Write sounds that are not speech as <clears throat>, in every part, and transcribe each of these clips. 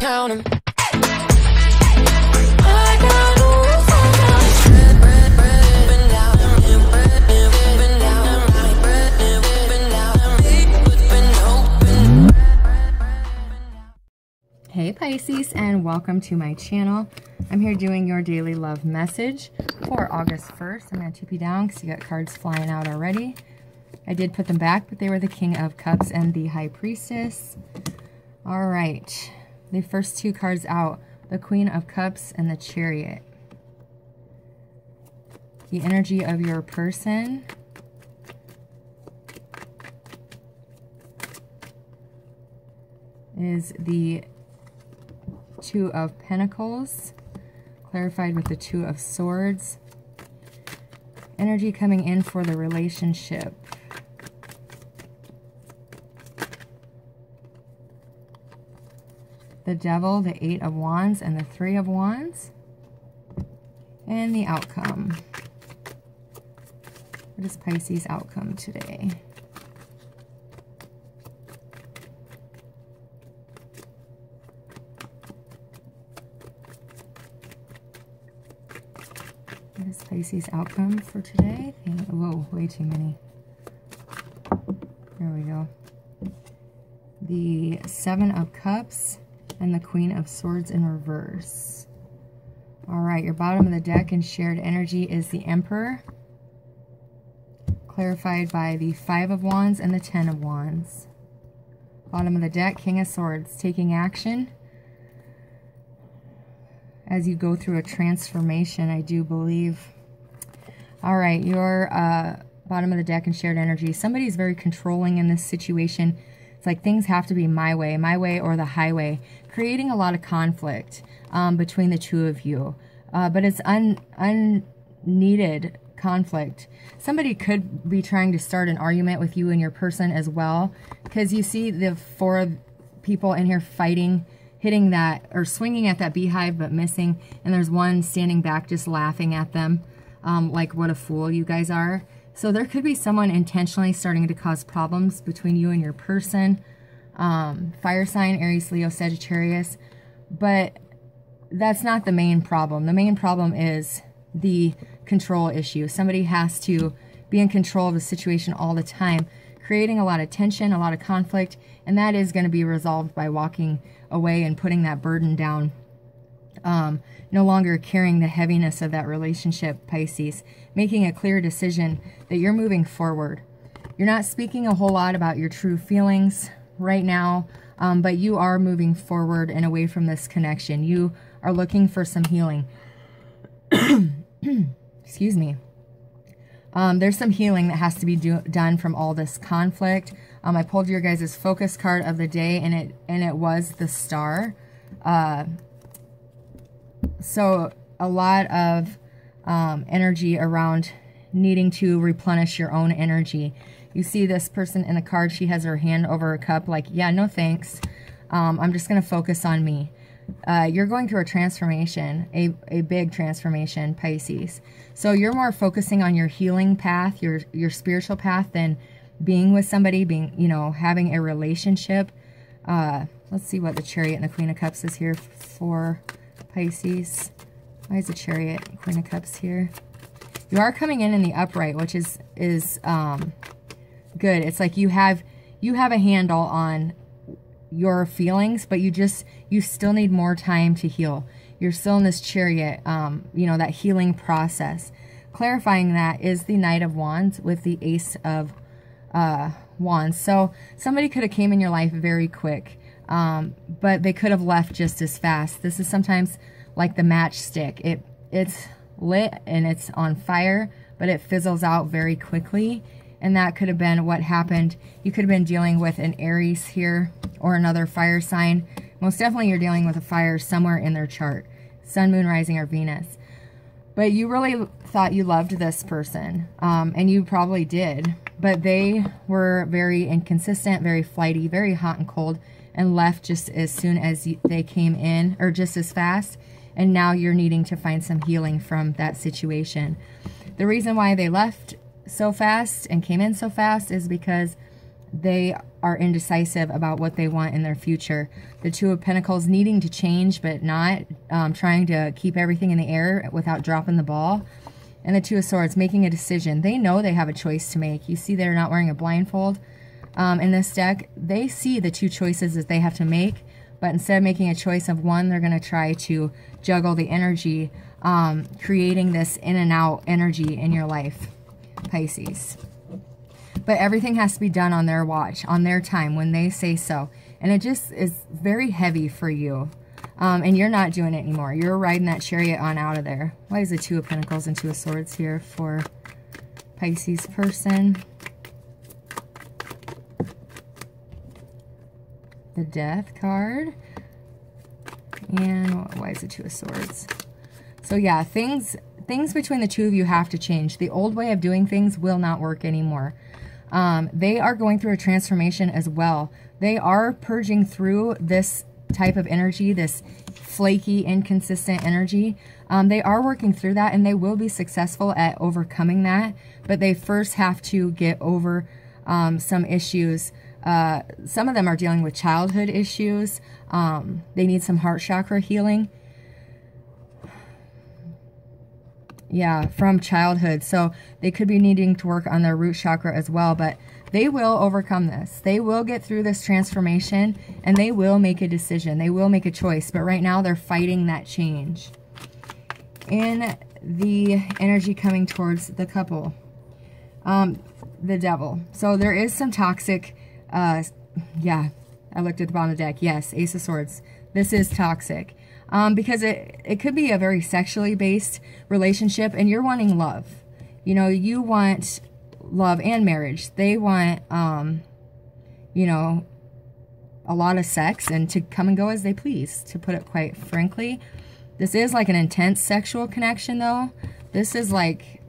Count 'em. I got ooh, I got bread, bread, bread, been down, been bread, been been down, right, bread, been been down, been been open. Hey Pisces and welcome to my channel. I'm here doing your daily love message for August 1st. I'm going to tip you down because you got cards flying out already. I did put them back, but they were the King of Cups and the High Priestess. All right, the first two cards out, the Queen of Cups and the Chariot. The energy of your person. is the Two of Pentacles, clarified with the Two of Swords. Energy coming in for the relationship. The Devil, the Eight of Wands, and the Three of Wands. And the outcome. What is Pisces' outcome today? What is Pisces' outcome for today? Whoa, way too many. There we go. The Seven of Cups and the Queen of Swords in reverse. All right, your bottom of the deck and shared energy is the Emperor, clarified by the Five of Wands and the Ten of Wands. Bottom of the deck, King of Swords, taking action as you go through a transformation, I do believe. All right, your uh, bottom of the deck and shared energy. Somebody's very controlling in this situation. It's like things have to be my way, my way or the highway, creating a lot of conflict um, between the two of you. Uh, but it's un unneeded conflict. Somebody could be trying to start an argument with you and your person as well, because you see the four people in here fighting hitting that or swinging at that beehive but missing and there's one standing back just laughing at them um, like what a fool you guys are so there could be someone intentionally starting to cause problems between you and your person. Um, fire sign Aries Leo Sagittarius. But that's not the main problem. The main problem is the control issue. Somebody has to be in control of the situation all the time creating a lot of tension a lot of conflict and that is going to be resolved by walking away and putting that burden down. Um, no longer carrying the heaviness of that relationship, Pisces. Making a clear decision that you're moving forward. You're not speaking a whole lot about your true feelings right now, um, but you are moving forward and away from this connection. You are looking for some healing. <clears throat> Excuse me. Um, there's some healing that has to be do done from all this conflict. Um, I pulled your guys' focus card of the day, and it and it was the star. Uh, so a lot of um, energy around needing to replenish your own energy. You see this person in the card, she has her hand over her cup like, yeah, no thanks. Um, I'm just going to focus on me. Uh, you're going through a transformation, a, a big transformation, Pisces. So you're more focusing on your healing path, your, your spiritual path than being with somebody, being, you know, having a relationship. Uh, let's see what the Chariot and the Queen of Cups is here for Pisces. Why is the Chariot Queen of Cups here? You are coming in in the upright, which is, is um, good. It's like you have, you have a handle on your feelings, but you just, you still need more time to heal. You're still in this chariot, um, you know, that healing process. Clarifying that is the Knight of Wands with the Ace of uh, Wands. So somebody could have came in your life very quick, um, but they could have left just as fast. This is sometimes like the matchstick. It It's lit and it's on fire, but it fizzles out very quickly. And that could have been what happened. You could have been dealing with an Aries here or another fire sign. Most definitely you're dealing with a fire somewhere in their chart. Sun, Moon, Rising, or Venus. But you really thought you loved this person. Um, and you probably did. But they were very inconsistent, very flighty, very hot and cold. And left just as soon as they came in. Or just as fast. And now you're needing to find some healing from that situation. The reason why they left so fast and came in so fast is because they are indecisive about what they want in their future. The Two of Pentacles needing to change, but not um, trying to keep everything in the air without dropping the ball. And the Two of Swords making a decision. They know they have a choice to make. You see, they're not wearing a blindfold um, in this deck. They see the two choices that they have to make, but instead of making a choice of one, they're going to try to juggle the energy, um, creating this in and out energy in your life, Pisces. But everything has to be done on their watch, on their time, when they say so. And it just is very heavy for you. Um, and you're not doing it anymore. You're riding that chariot on out of there. Why is the Two of Pentacles and Two of Swords here for Pisces person? The Death card. And why is it Two of Swords? So yeah, things things between the two of you have to change. The old way of doing things will not work anymore. Um, they are going through a transformation as well. They are purging through this type of energy, this flaky, inconsistent energy. Um, they are working through that and they will be successful at overcoming that. But they first have to get over um, some issues. Uh, some of them are dealing with childhood issues. Um, they need some heart chakra healing. Yeah, from childhood. So they could be needing to work on their root chakra as well, but they will overcome this. They will get through this transformation and they will make a decision. They will make a choice, but right now they're fighting that change. In the energy coming towards the couple, um, the devil. So there is some toxic, uh, yeah, I looked at the bottom of the deck. Yes, Ace of Swords. This is toxic um, because it, it could be a very sexually based relationship and you're wanting love. You know, you want love and marriage. They want, um, you know, a lot of sex and to come and go as they please, to put it quite frankly. This is like an intense sexual connection, though. This is like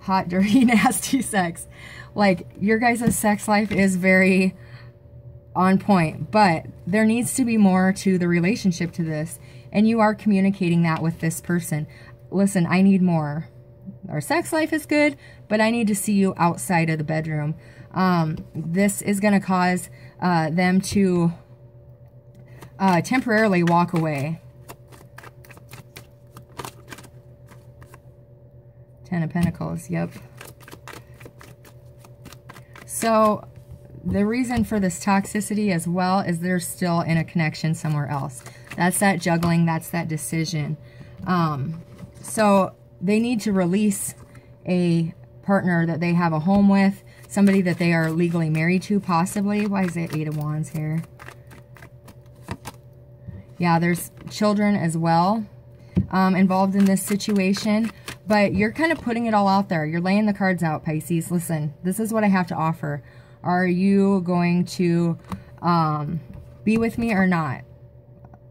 hot, <laughs> dirty, nasty sex. Like, your guys' sex life is very on point, but there needs to be more to the relationship to this. And you are communicating that with this person. Listen, I need more. Our sex life is good, but I need to see you outside of the bedroom. Um, this is going to cause uh, them to uh, temporarily walk away. Ten of Pentacles, yep. So the reason for this toxicity as well is they're still in a connection somewhere else. That's that juggling. That's that decision. Um, so they need to release a partner that they have a home with, somebody that they are legally married to, possibly. Why is it Eight of Wands here? Yeah, there's children as well um, involved in this situation. But you're kind of putting it all out there. You're laying the cards out, Pisces. Listen, this is what I have to offer. Are you going to um, be with me or not?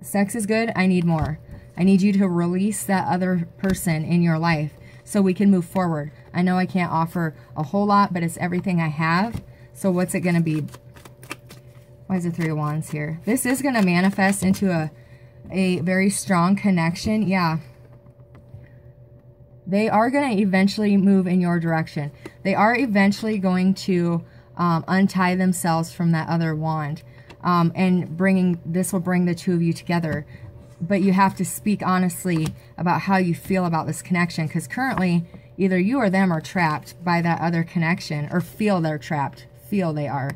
Sex is good. I need more. I need you to release that other person in your life so we can move forward. I know I can't offer a whole lot, but it's everything I have. So what's it going to be? Why is the Three of Wands here? This is going to manifest into a, a very strong connection. Yeah. They are going to eventually move in your direction. They are eventually going to um, untie themselves from that other wand. Um, and bringing this will bring the two of you together. But you have to speak honestly about how you feel about this connection because currently either you or them are trapped by that other connection or feel they're trapped, feel they are,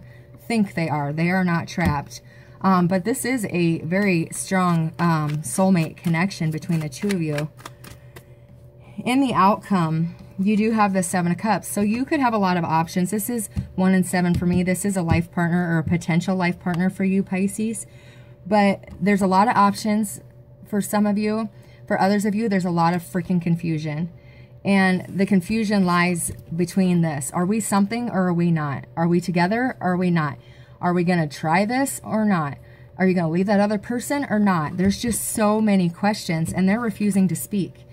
think they are. They are not trapped. Um, but this is a very strong um, soulmate connection between the two of you. In the outcome, you do have the Seven of Cups. So you could have a lot of options. This is one and seven for me. This is a life partner or a potential life partner for you, Pisces. But there's a lot of options for some of you. For others of you, there's a lot of freaking confusion. And the confusion lies between this. Are we something or are we not? Are we together or are we not? Are we going to try this or not? Are you going to leave that other person or not? There's just so many questions and they're refusing to speak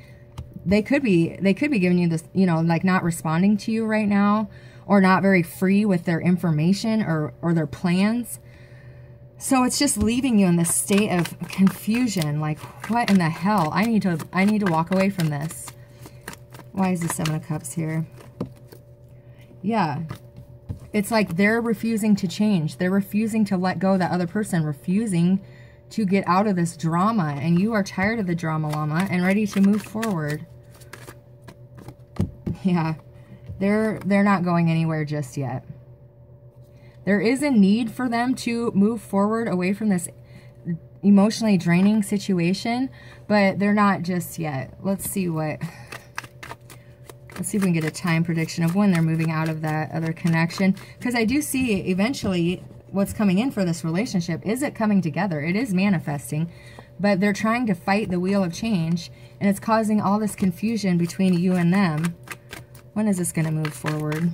they could be they could be giving you this you know like not responding to you right now or not very free with their information or or their plans so it's just leaving you in this state of confusion like what in the hell i need to i need to walk away from this why is the seven of cups here yeah it's like they're refusing to change. They're refusing to let go that other person, refusing to get out of this drama. And you are tired of the drama llama and ready to move forward. Yeah. They're they're not going anywhere just yet. There is a need for them to move forward away from this emotionally draining situation, but they're not just yet. Let's see what Let's see if we can get a time prediction of when they're moving out of that other connection. Because I do see eventually what's coming in for this relationship is it coming together. It is manifesting. But they're trying to fight the wheel of change. And it's causing all this confusion between you and them. When is this going to move forward?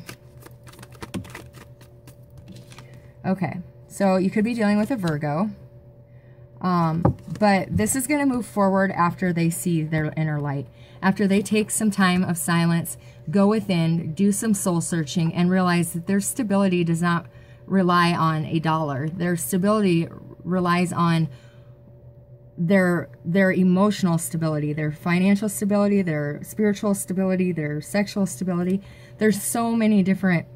Okay. So you could be dealing with a Virgo. Um, but this is going to move forward after they see their inner light after they take some time of silence, go within, do some soul searching, and realize that their stability does not rely on a dollar. Their stability relies on their their emotional stability, their financial stability, their spiritual stability, their sexual stability. There's so many different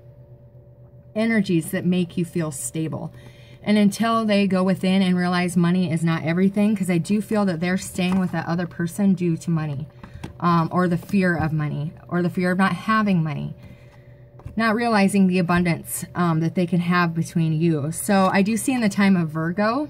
energies that make you feel stable. And until they go within and realize money is not everything, because I do feel that they're staying with that other person due to money um, or the fear of money or the fear of not having money not realizing the abundance um, that they can have between you. So I do see in the time of Virgo,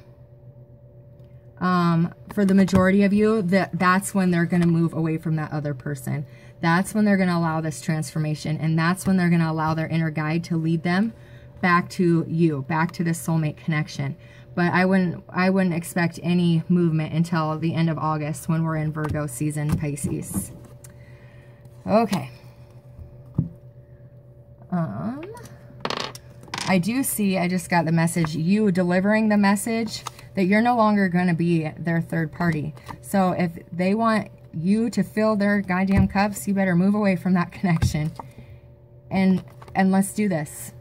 um, for the majority of you, that that's when they're going to move away from that other person. That's when they're going to allow this transformation. And that's when they're going to allow their inner guide to lead them back to you, back to this soulmate connection but I wouldn't I wouldn't expect any movement until the end of August when we're in Virgo season Pisces. Okay. Um I do see I just got the message you delivering the message that you're no longer going to be their third party. So if they want you to fill their goddamn cups, you better move away from that <laughs> connection. And and let's do this.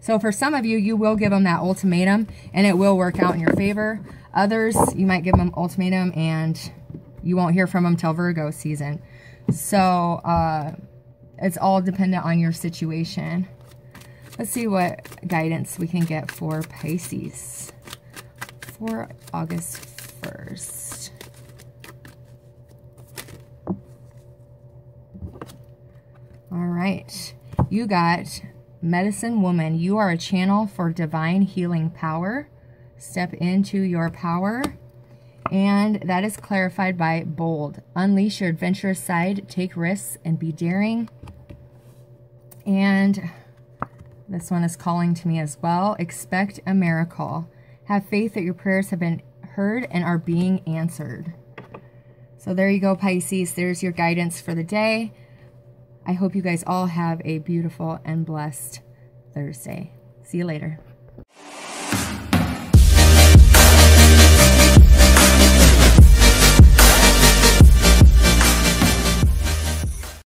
So for some of you, you will give them that ultimatum and it will work out in your favor. Others, you might give them ultimatum and you won't hear from them till Virgo season. So uh, it's all dependent on your situation. Let's see what guidance we can get for Pisces for August 1st. All right. You got Medicine Woman, you are a channel for divine healing power. Step into your power. And that is clarified by bold. Unleash your adventurous side, take risks, and be daring. And this one is calling to me as well. Expect a miracle. Have faith that your prayers have been heard and are being answered. So there you go, Pisces. There's your guidance for the day. I hope you guys all have a beautiful and blessed Thursday. See you later.